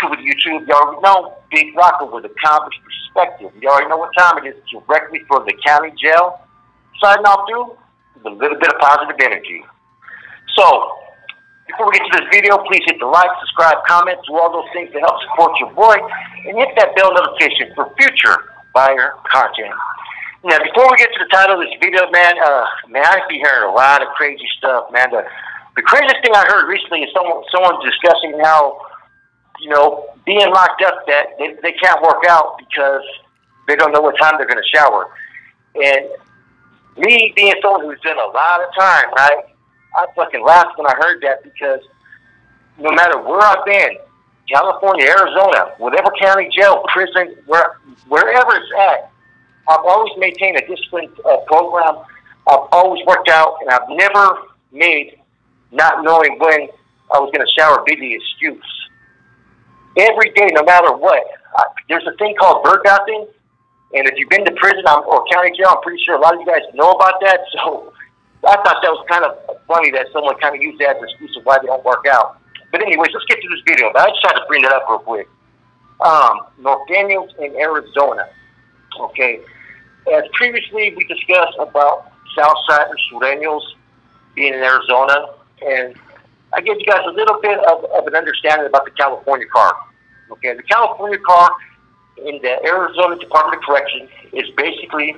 good with YouTube. You already know Big Rocker with a Convict's Perspective. You already know what time it is directly from the county jail. Signing off dude. with a little bit of positive energy. So, before we get to this video, please hit the like, subscribe, comment, do all those things to help support your boy, and hit that bell notification for future buyer content. Now, before we get to the title of this video, man, uh, man, I be hearing a lot of crazy stuff, man. The, the craziest thing I heard recently is someone someone discussing how, you know, being locked up that they, they can't work out because they don't know what time they're going to shower. And me being someone who's done a lot of time, right? I fucking laughed when I heard that because no matter where I've been, California, Arizona, whatever county jail, prison, where wherever it's at, I've always maintained a disciplined uh, program. I've always worked out, and I've never made not knowing when I was going to shower be the excuse. Every day, no matter what, uh, there's a thing called bird bathing, and if you've been to prison or county jail, I'm pretty sure a lot of you guys know about that. So I thought that was kind of funny that someone kind of used that as an excuse of why they don't work out. But anyways, let's get to this video. But I just had to bring it up real quick. Um, Norteños in Arizona. Okay. As previously we discussed about Southside Sureños being in Arizona, and I gave you guys a little bit of, of an understanding about the California car. Okay, the California car in the Arizona Department of Corrections is basically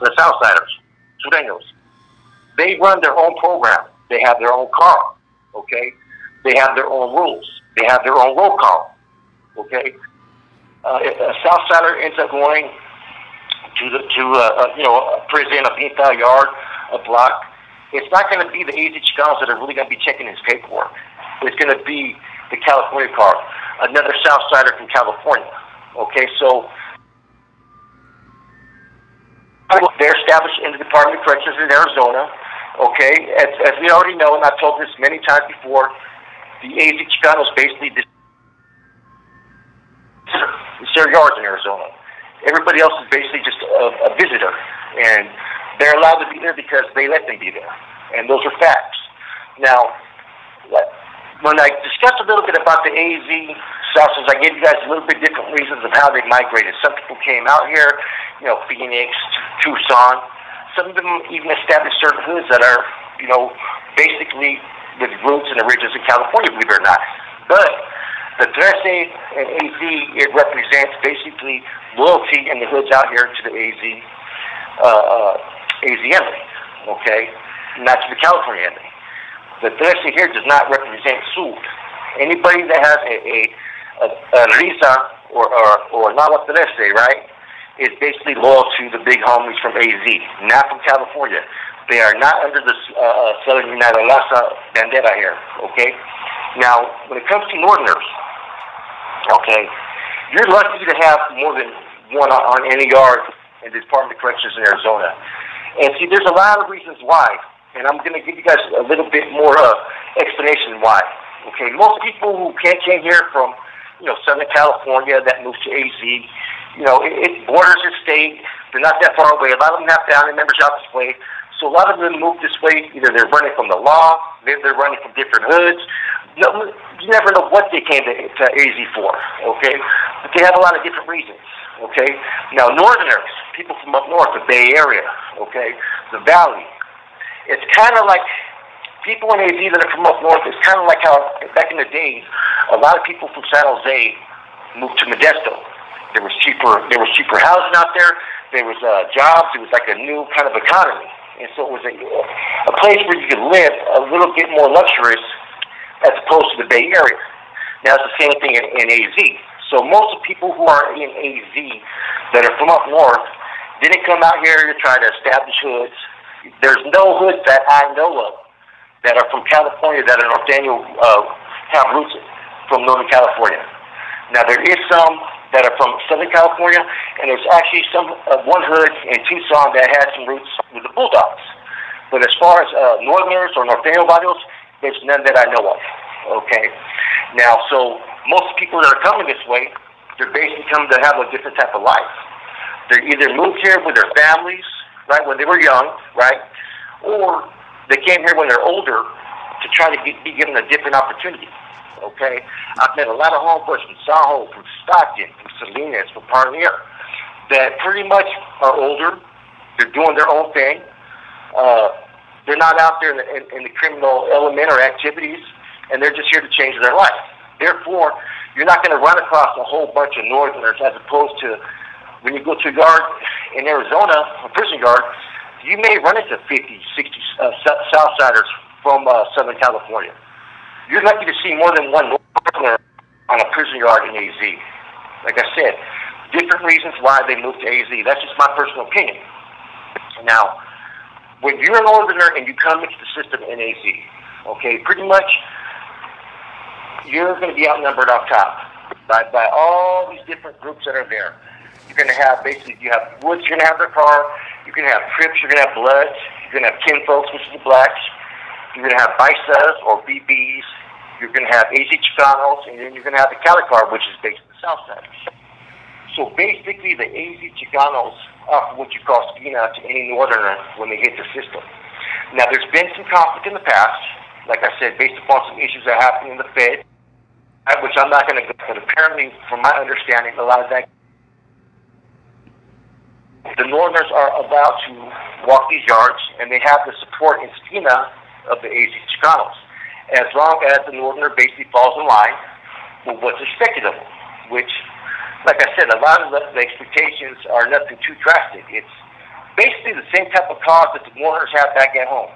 the Southsiders, Sureños. They run their own program. They have their own car. Okay, they have their own rules. They have their own roll call. Okay, uh, a Southsider ends up going to the to uh, uh, you know a prison, a pinta, yard, a block, it's not going to be the AZ Chicanos that are really going to be checking his paperwork. It's going to be the California car, another Southsider from California. Okay, so they're established in the Department of Corrections in Arizona. Okay, as, as we already know, and I've told this many times before, the AZ Chicanos basically it's their yards in Arizona. Everybody else is basically just a, a visitor, and they're allowed to be there because they let them be there, and those are facts. Now, when I discussed a little bit about the AZ sauces, I gave you guys a little bit different reasons of how they migrated. Some people came out here, you know, Phoenix, Tucson. Some of them even established certain hoods that are, you know, basically with roots and origins in California, believe it or not. But the Trece and AZ, it represents basically loyalty in the hoods out here to the AZ, uh, uh, AZ entity, okay? Not to the California entity. The Trece here does not represent Sur. Anybody that has a, a, a, a Risa or, or, or Nava Trece, right, is basically loyal to the big homies from AZ, not from California. They are not under the uh, uh Southern United Raza bandera here, okay? Now, when it comes to Northerners, okay, you're lucky to have more than one on any yard in the Department of Corrections in Arizona. And see, there's a lot of reasons why, and I'm going to give you guys a little bit more uh, explanation why. Okay, most people who can't came here from, you know, Southern California that moved to AZ, you know, it, it borders the state. They're not that far away. A lot of them have family members out this way. So a lot of them move this way. Either they're running from the law, maybe they're running from different hoods. No, you never know what they came to, to AZ for, okay? But they have a lot of different reasons, okay? Now, Northerners, people from up north, the Bay Area, okay, the Valley, it's kind of like people in AZ that are from up north, it's kind of like how back in the days, a lot of people from San Jose moved to Modesto. There was cheaper, there was cheaper housing out there. There was uh, jobs. It was like a new kind of economy. And so it was a, a place where you could live a little bit more luxurious as opposed to the Bay Area. Now, it's the same thing in, in AZ. So most of the people who are in AZ that are from up north didn't come out here to try to establish hoods. There's no hoods that I know of that are from California that are Daniel uh, have roots from Northern California. Now, there is some that are from Southern California, and there's actually some uh, one hood in Tucson that has some roots with the Bulldogs. But as far as uh, Northerners or Norteño barrios, there's none that I know of. Okay. Now, so most people that are coming this way, they're basically coming to have a different type of life. They're either moved here with their families, right, when they were young, right, or they came here when they're older to try to be given a different opportunity. Okay, I've met a lot of homeboys from Saho, from Stockton, from Salinas, from Parlier, that pretty much are older. They're doing their own thing. Uh, they're not out there in the, in, in the criminal element or activities, and they're just here to change their life. Therefore, you're not going to run across a whole bunch of Northerners as opposed to when you go to a yard in Arizona, a prison yard, you may run into 50, 60 uh, Southsiders from uh, Southern California. You're lucky to see more than one Northerner on a prison yard in AZ. Like I said, different reasons why they moved to AZ. That's just my personal opinion. Now, when you're a Northerner and you come into the system in AZ, okay, pretty much you're going to be outnumbered off top by, by all these different groups that are there. You're going to have basically, you have Woods, you're going to have their car, going to have Crips, you're going to have Bloods, you're going to have Kinfolks, which is the blacks, you're going to have Bisas or BBs, you're going to have AZ Chicanos, and then you're going to have the Calicar, which is based in the south side. So basically, the AZ Chicanos offer what you call Spina to any northerner when they hit the system. Now, there's been some conflict in the past, like I said, based upon some issues that happened in the Fed, which I'm not going to go, but apparently, from my understanding, a lot of that the Northerners are about to walk these yards, and they have the support in Stina of the AZ Chicanos, as long as the Northerner basically falls in line with what's expected of them, which, like I said, a lot of the, the expectations are nothing too drastic. It's basically the same type of cause that the Northerners have back at home,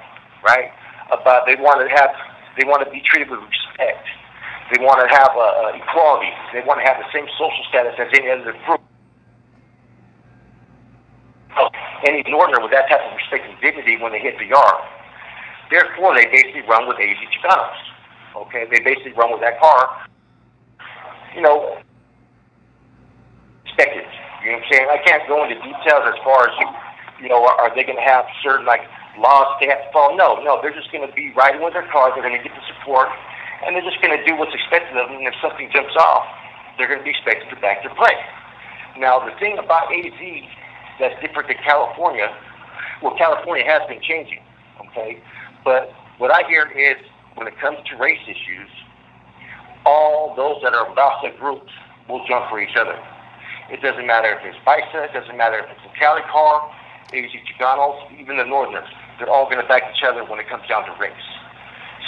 right? About they want to have, they want to be treated with respect. They want to have uh, equality. They want to have the same social status as any other group any northerner with that type of respect and dignity when they hit the yard. Therefore, they basically run with AZ Chicanos. Okay, they basically run with that car. You know, expected. You know what I'm saying? I can't go into details as far as you know. Are, are they going to have certain like laws they have to follow? No, no. They're just going to be riding with their cars. They're going to get the support, and they're just going to do what's expected of them. And if something jumps off, they're going to be expected to back their play. Now, the thing about AZ that's different than California. Well, California has been changing, okay? But what I hear is when it comes to race issues, all those that are about the groups will jump for each other. It doesn't matter if it's Bisa, it doesn't matter if it's a Cali car, AZ Chicanos, even the Northerners. They're all going to back each other when it comes down to race.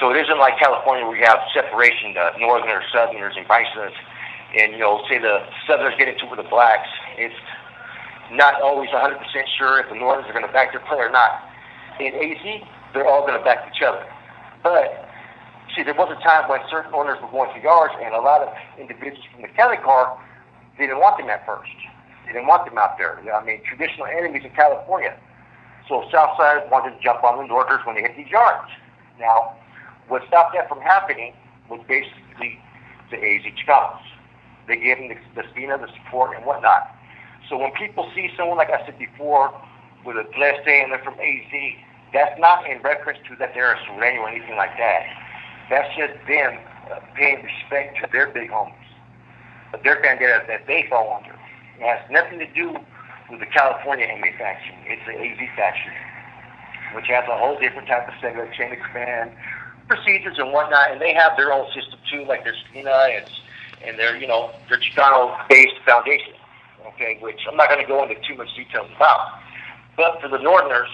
So it isn't like California where you have separation, the Northerners, Southerners, and Bisas, and, you know, say the Southerners get into with the blacks. It's not always 100% sure if the Northerners are going to back their play or not. In AZ, they're all going to back each other. But, see, there was a time when certain owners were going to yards, and a lot of individuals from the county car didn't want them at first. They didn't want them out there. You know, I mean, traditional enemies in California. So Southside wanted to jump on the Northerners when they hit these yards. Now, what stopped that from happening was basically the AZ Chicanos. They gave them the, the Spina, the support, and whatnot. So when people see someone, like I said before, with a blessed day and they're from AZ, that's not in reference to that they're a Sureño or anything like that. That's just them uh, paying respect to their big homies, but their bandera that they fall under. It has nothing to do with the California inmate faction. It's the AZ faction, which has a whole different type of segment, chain of command, procedures and whatnot, and they have their own system too, like their Spina and, and their, you know, their Chicano-based foundation okay, which I'm not going to go into too much details about. But for the Northerners,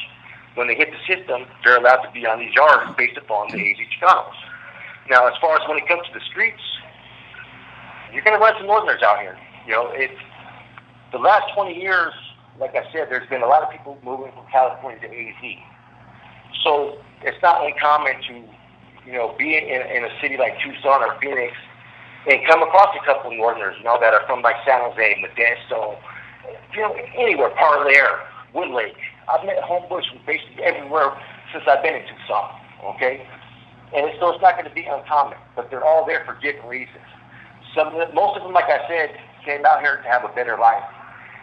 when they hit the system, they're allowed to be on these yards based upon the AZ Chicanos. Now, as far as when it comes to the streets, you're going to run some Northerners out here. You know, it's the last 20 years, like I said, there's been a lot of people moving from California to AZ. So it's not uncommon to, you know, be in, in a city like Tucson or Phoenix and come across a couple of Northerners, you know, that are from like San Jose, Modesto, you know, anywhere, Parlier, Woodlake. I've met homeboys from basically everywhere since I've been in Tucson, okay? And it's, so it's not going to be uncommon, but they're all there for different reasons. Some of them, most of them, like I said, came out here to have a better life,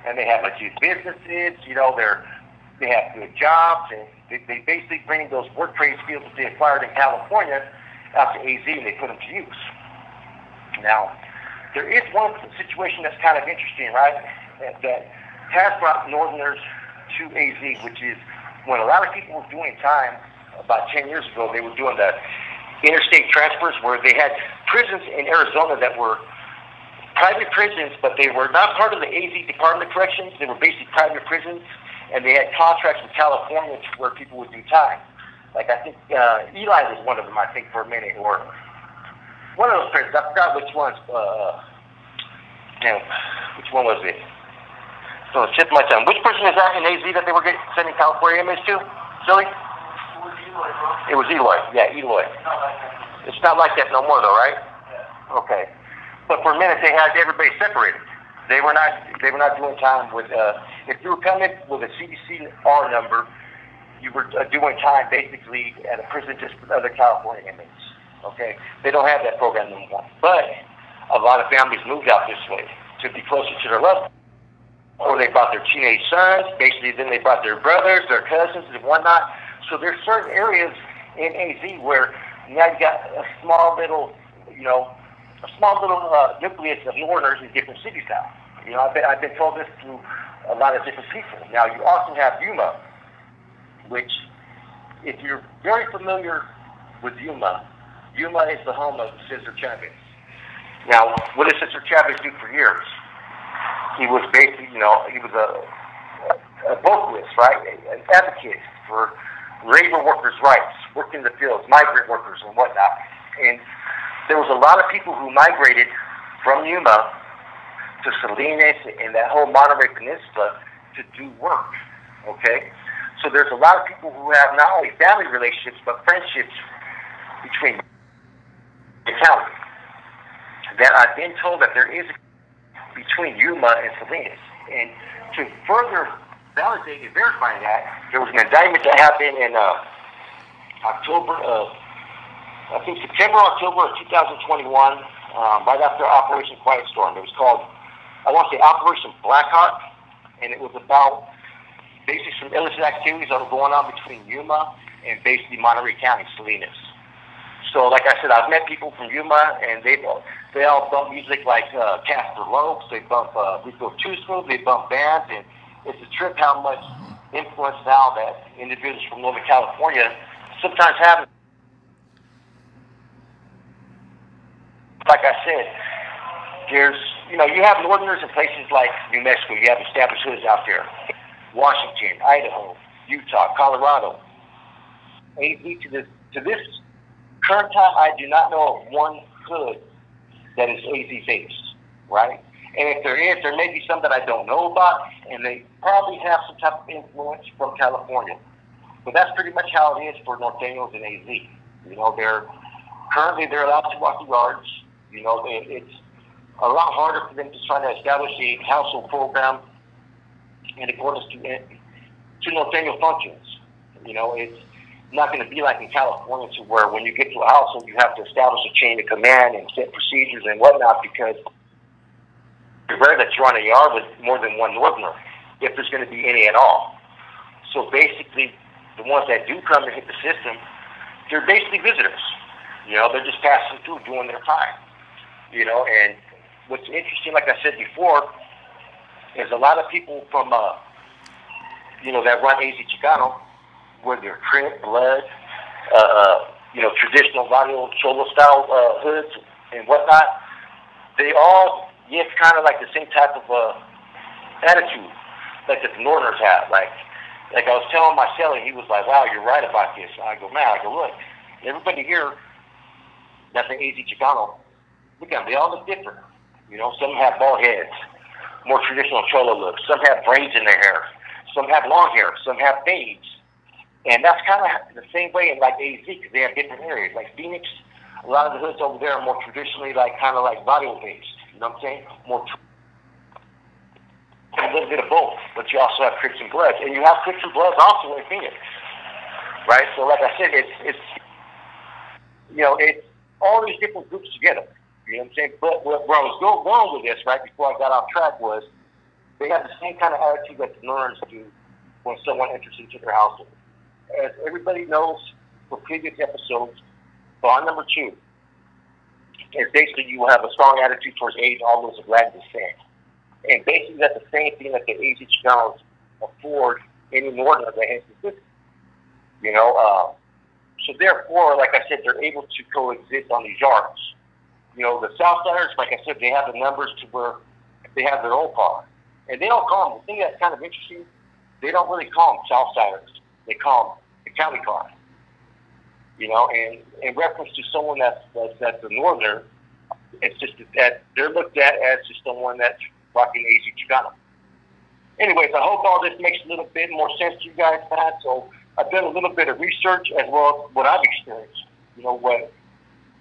and they have legit businesses. You know, they're they have good jobs, and they, they basically bring those work trade skills that they acquired in California out to AZ, and they put them to use. Now, there is one situation that's kind of interesting, right? That, that has brought Northerners to AZ, which is when a lot of people were doing time about 10 years ago, they were doing the interstate transfers where they had prisons in Arizona that were private prisons, but they were not part of the AZ Department of Corrections. They were basically private prisons, and they had contracts with California where people would do time. Like I think uh, Eloy was one of them. I think for a minute, or one of those prisons. I forgot which ones. Uh, damn, which one was it? So the tip of my tongue. Which prison is that in AZ that they were getting, sending California inmates to? Silly. It was Eloy. Yeah, Eloy. It's not like that no more, though, right? Okay. But for a minute, they had everybody separated. They were not. They were not doing time with. Uh, if you were coming with a CDCR number, you were uh, doing time basically at a prison just with other California inmates. Okay. They don't have that program anymore. But a lot of families moved out this way to be closer to their loved. Ones. Or they brought their teenage sons. Basically, then they brought their brothers, their cousins, and whatnot. So there's certain areas in AZ where now you got a small little, you know, a small little uh, nucleus of Northerners in different cities now. You know, I've been, I've been told this through a lot of different people. Now, you also have Yuma, which, if you're very familiar with Yuma, Yuma is the home of Cesar Chavez. Now, what did Cesar Chavez do for years? He was basically, you know, he was a, a vocalist, right? An advocate for labor workers' rights, working the fields, migrant workers, and whatnot. And there was a lot of people who migrated from Yuma to Salinas and that whole Monterey Peninsula to do work. Okay? So there's a lot of people who have not only family relationships, but friendships between the county. That I've been told that there is between Yuma and Salinas. And to further validate and verify that, there was an indictment that happened in uh, October of, I think September, October of 2021, um, right after Operation Quiet Storm. It was called, I want to say Operation Blackheart, and it was about basically some illicit activities that were going on between Yuma and basically Monterey County, Salinas. So, like I said, I've met people from Yuma, and they they all bump music like uh, Casper Lopes. They bump uh, Rico Tusco. They bump bands, and it's a trip how much influence now that individuals from Northern California sometimes have. Like I said, there's, you know, you have northerners in places like New Mexico. You have established hoods out there. Washington, Idaho, Utah, Colorado. AZ to this, to this current time, I do not know of one hood that is AZ based, right? And if there is, there may be some that I don't know about, and they probably have some type of influence from California. But that's pretty much how it is for Norteños and AZ. You know, they're currently they're allowed to walk the yards. You know, they, it's a lot harder for them to try to establish a household program in accordance to to Norteño functions. You know, it's not going to be like in California, to where when you get to a household, you have to establish a chain of command and set procedures and whatnot because it's rare that you're on a yard with more than one northerner, if there's going to be any at all. So basically, the ones that do come and hit the system, they're basically visitors. You know, they're just passing through, doing their time. You know, and what's interesting, like I said before, is a lot of people from, uh, you know, that run AZ Chicano, where they're Crip, Blood, uh, you know, traditional barrio cholo style uh, hoods and whatnot, they all yeah, kind of like the same type of uh, attitude like that the Northerners have. Like, like I was telling my seller, he was like, "Wow, you're right about this." And I go, "Man, I go, look, everybody here that's an AZ Chicano, look at them. They all look different. You know, some have bald heads, more traditional cholo looks. Some have braids in their hair. Some have long hair. Some have fades. And that's kind of the same way in like AZ because they have different areas. Like Phoenix, a lot of the hoods over there are more traditionally like kind of like barrio based. You know what I'm saying? More a little bit of both, but you also have Crips and Bloods, and you have Crips and Bloods also in Phoenix, right? So, like I said, it's it's you know it's all these different groups together. You know what I'm saying? But where, where I was going wrong with this, right before I got off track, was they have the same kind of attitude that the Nerds do when someone enters into their household. As everybody knows from previous episodes, bond number two, is basically you will have a strong attitude towards age, those of Latin descent. And basically that's the same thing that the AZ Chicanos afford any that has the system. You know, uh, So therefore, like I said, they're able to coexist on these yards. You know, the Southsiders, like I said, they have the numbers to where they have their own car. And they don't call them, the thing that's kind of interesting, they don't really call them Southsiders. They call them the county car. You know, and in reference to someone that's, that's, that's a northerner, it's just that they're looked at as just someone that's rocking AZ Chicano. Anyways, I hope all this makes a little bit more sense to you guys, Pat. So I've done a little bit of research as well as what I've experienced. You know, what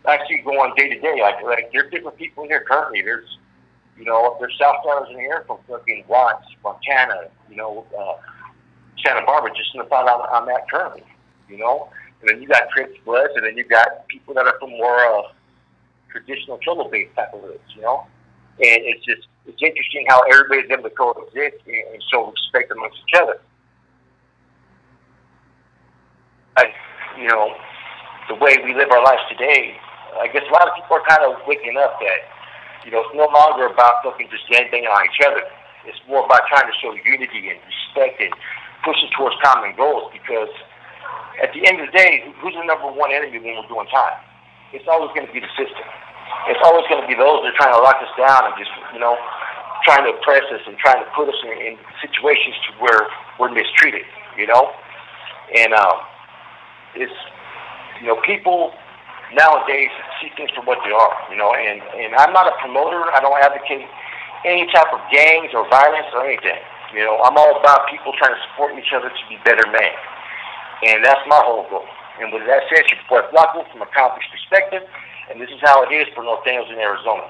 I see going day to day. Like, like there's different people in here currently. There's, you know, there's Southsiders in here from fucking Watts, Montana, you know, uh, Santa Barbara, just in the thought I'm, I'm at currently, you know. And then you got Crips Bloods, and then you got people that are from more uh, traditional cholo based type of roots, you know. And it's just it's interesting how everybody's able to coexist and, and show respect amongst each other. I, you know, the way we live our lives today, I guess a lot of people are kind of waking up that, you know, it's no longer about looking just gangbanging on each other. It's more about trying to show unity and respect and pushing towards common goals because at the end of the day, who's the number one enemy when we're doing time? It's always going to be the system. It's always going to be those that are trying to lock us down and just, you know, trying to oppress us and trying to put us in, in situations to where we're mistreated, you know? And um, it's, you know, people nowadays see things for what they are, you know, and, and I'm not a promoter. I don't advocate any type of gangs or violence or anything. You know, I'm all about people trying to support each other to be better men. And that's my whole goal. And with that said, your boy Flaco from a Convict's Perspective, and this is how it is for North Norteños in Arizona.